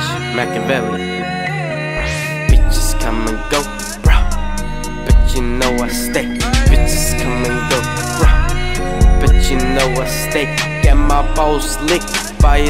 bitch, Machiavelli. Bitches come and go, bro. But you know I stay. Bitches come and go, bro. But you know I stay. Get my balls licked by his